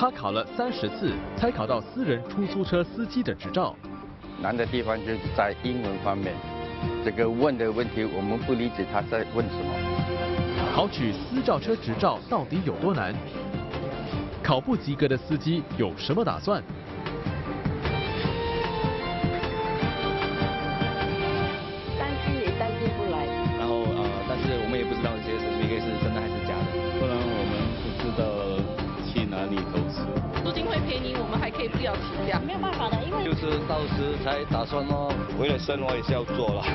他考了三十次才考到私人出租车司机的执照。难的地方就是在英文方面，这个问的问题我们不理解他在问什么。考取私照车执照到底有多难？考不及格的司机有什么打算？没有办法的，因为就是到时才打算哦，为了生活也是要做了。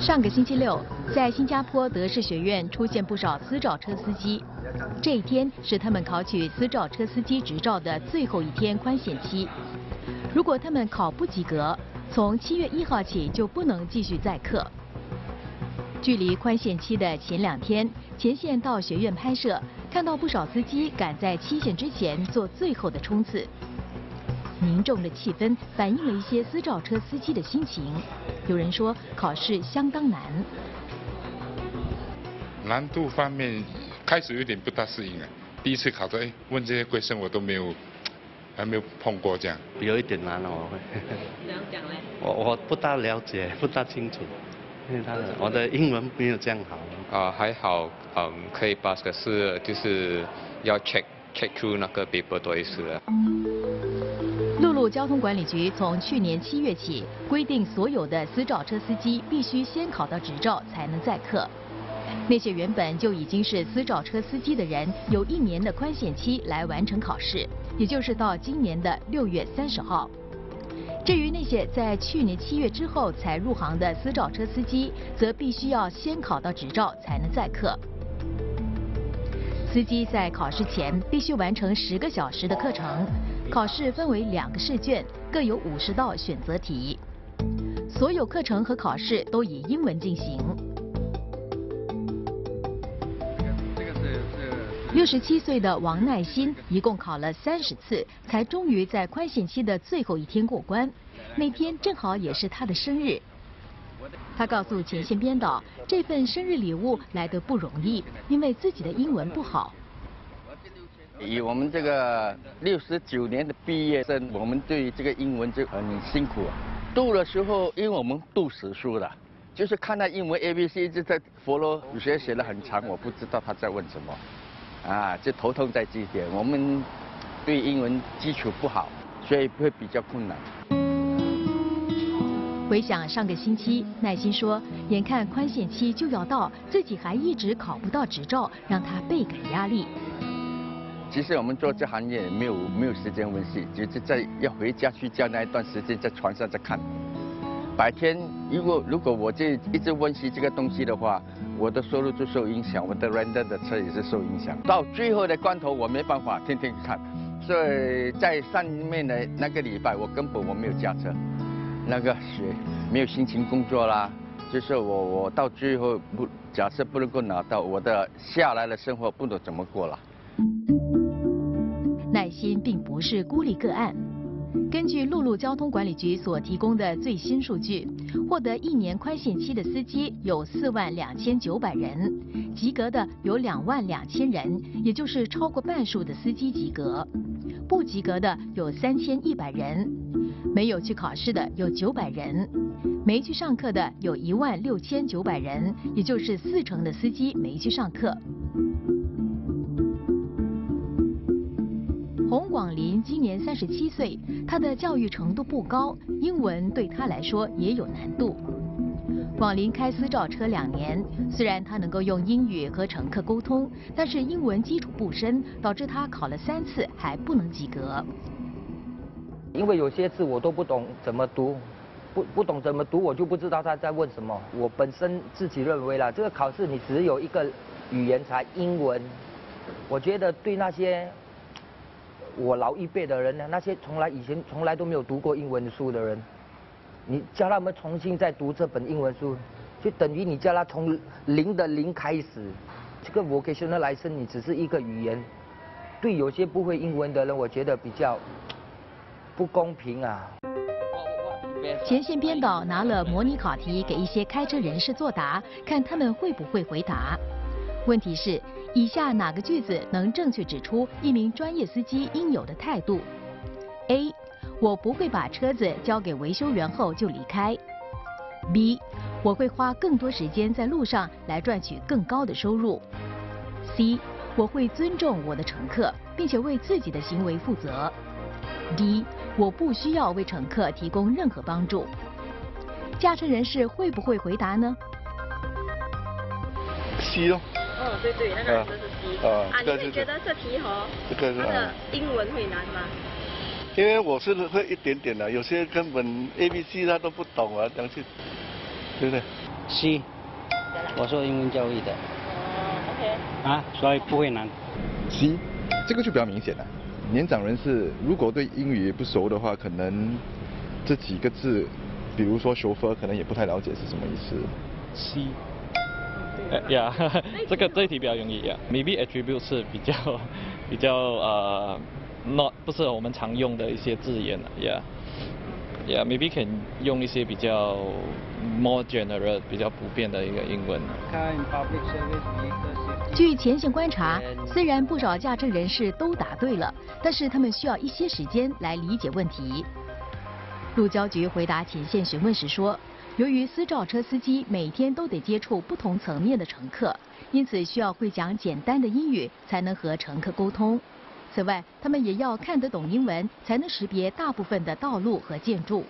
上个星期六，在新加坡德士学院出现不少私照车司机。这一天是他们考取私照车司机执照的最后一天宽限期。如果他们考不及格，从七月一号起就不能继续载客。距离宽限期的前两天，前线到学院拍摄，看到不少司机赶在期限之前做最后的冲刺。凝重的气氛反映了一些私照车司机的心情。有人说考试相当难，难度方面开始有点不大适应啊。第一次考的，哎，问这些规生我都没有，还没有碰过这样。有一点难了，我会。怎样讲嘞？我我不大了解，不大清楚，因为他的我的英文没有这样好。啊，还好，嗯，可以 pass，可是就是要 check check through 那个 paper 多一次了。陆路交通管理局从去年七月起规定，所有的私照车司机必须先考到执照才能载客。那些原本就已经是私照车司机的人，有一年的宽限期来完成考试，也就是到今年的六月三十号。至于那些在去年七月之后才入行的私照车司机，则必须要先考到执照才能载客。司机在考试前必须完成十个小时的课程，考试分为两个试卷，各有五十道选择题。所有课程和考试都以英文进行。六十七岁的王耐心一共考了三十次，才终于在宽限期的最后一天过关。那天正好也是他的生日。他告诉前线编导，这份生日礼物来得不容易，因为自己的英文不好。以我们这个六十九年的毕业生，我们对这个英文就很辛苦。啊读的时候，因为我们读死书的，就是看到英文 A B C 一直在 follow，有些写的很长，我不知道他在问什么，啊，就头痛在这一点。我们对英文基础不好，所以会比较困难。回想上个星期，耐心说，眼看宽限期就要到，自己还一直考不到执照，让他倍感压力。其实我们做这行业没有没有时间温习，就是在要回家睡觉那一段时间，在床上在看。白天如果如果我这一直温习这个东西的话，我的收入就受影响，我的 render 的车也是受影响。到最后的关头，我没办法天天去看，所以在上面的那个礼拜，我根本我没有驾车，那个是没有心情工作啦。就是我我到最后不假设不能够拿到我的下来的生活不能怎么过了。耐心并不是孤立个案。根据陆路交通管理局所提供的最新数据，获得一年宽限期的司机有四万两千九百人，及格的有两万两千人，也就是超过半数的司机及格。不及格的有三千一百人，没有去考试的有九百人，没去上课的有一万六千九百人，也就是四成的司机没去上课。洪广林今年三十七岁，他的教育程度不高，英文对他来说也有难度。广林开私照车两年，虽然他能够用英语和乘客沟通，但是英文基础不深，导致他考了三次还不能及格。因为有些字我都不懂怎么读，不不懂怎么读，我就不知道他在问什么。我本身自己认为啦，这个考试你只有一个语言才英文，我觉得对那些。我老一辈的人呢，那些从来以前从来都没有读过英文书的人，你叫他们重新再读这本英文书，就等于你叫他从零的零开始。这个 vocational 来说你只是一个语言，对有些不会英文的人，我觉得比较不公平啊。前线编导拿了模拟考题给一些开车人士作答，看他们会不会回答。问题是：以下哪个句子能正确指出一名专业司机应有的态度？A. 我不会把车子交给维修员后就离开。B. 我会花更多时间在路上来赚取更高的收入。C. 我会尊重我的乘客，并且为自己的行为负责。D. 我不需要为乘客提供任何帮助。驾车人士会不会回答呢？C。哦，对对，那个就是 C。啊，啊，你会觉得这题哦，这个是它的英文会难吗？因为我是会一点点的，有些根本 A、B、C 他都不懂啊，这样去，对不对？C，我说英文教育的。哦，OK。啊，所以不会难。C，这个就比较明显了。年长人士如果对英语不熟的话，可能这几个字，比如说 chauffeur，可能也不太了解是什么意思。C。呀，这个这一题比较容易呀。Maybe attribute 是比较比较呃。not 不是我们常用的一些字眼了，Yeah，Yeah，maybe can 用一些比较 more general 比较普遍的一个英文。据前线观察，虽然不少驾车人士都答对了，但是他们需要一些时间来理解问题。路交局回答前线询问时说，由于私照车司机每天都得接触不同层面的乘客，因此需要会讲简单的英语才能和乘客沟通。此外，他们也要看得懂英文，才能识别大部分的道路和建筑。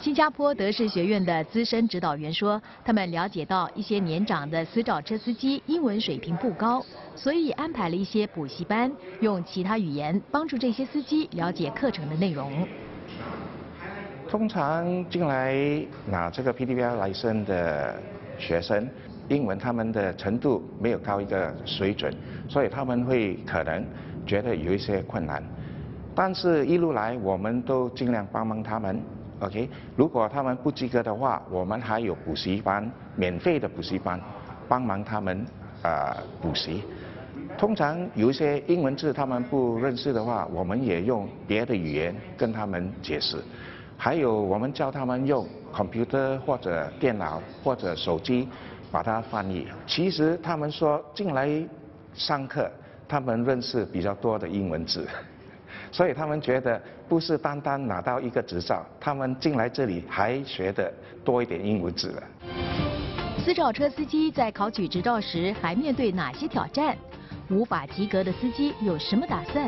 新加坡德士学院的资深指导员说，他们了解到一些年长的私照车司机英文水平不高，所以安排了一些补习班，用其他语言帮助这些司机了解课程的内容。通常进来拿这个 PDPL 来生的学生，英文他们的程度没有高一个水准，所以他们会可能觉得有一些困难。但是，一路来我们都尽量帮忙他们。OK，如果他们不及格的话，我们还有补习班，免费的补习班，帮忙他们啊补习。通常有一些英文字他们不认识的话，我们也用别的语言跟他们解释。还有，我们教他们用 computer 或者电脑或者手机把它翻译。其实他们说进来上课，他们认识比较多的英文字，所以他们觉得不是单单拿到一个执照，他们进来这里还学的多一点英文字了。私照车司机在考取执照时还面对哪些挑战？无法及格的司机有什么打算？